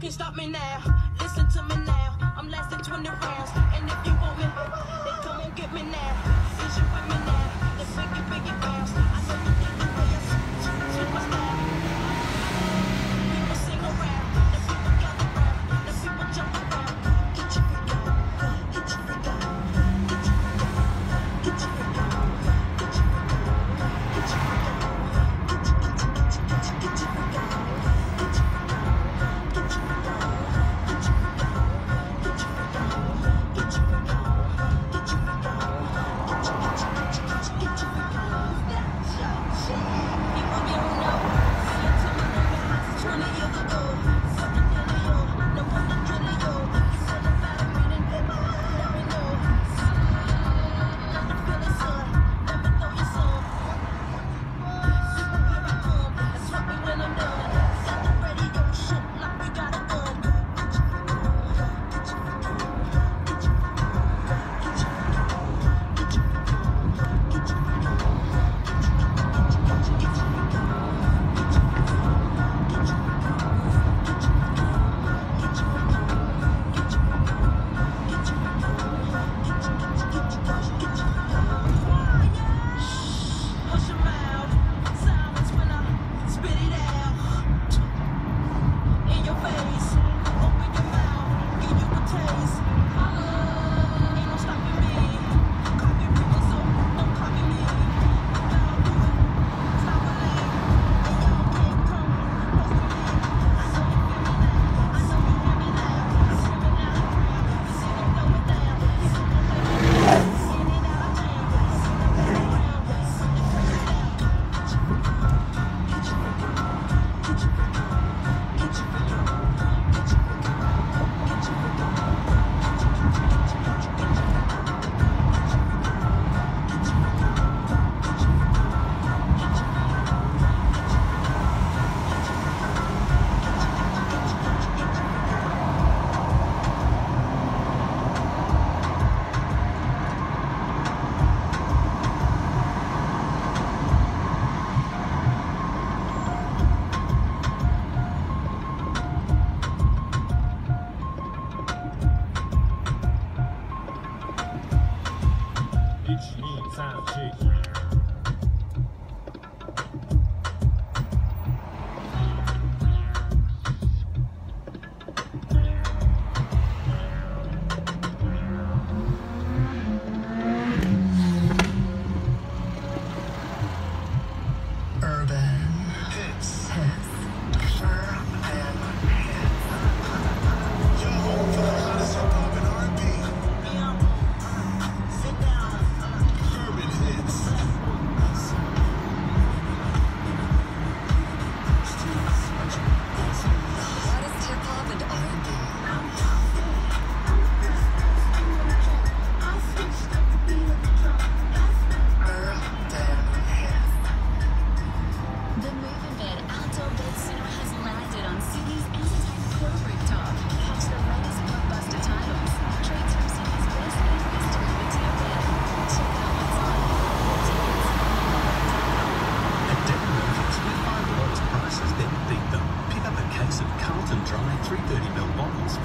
can't stop me now. Listen to me now. I'm less than 20 rounds. 请你上去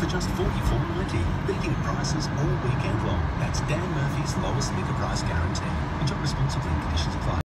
for just $44.90, beating prices all weekend long. That's Dan Murphy's lowest liquor price guarantee. Enjoy responsibly. Conditions apply.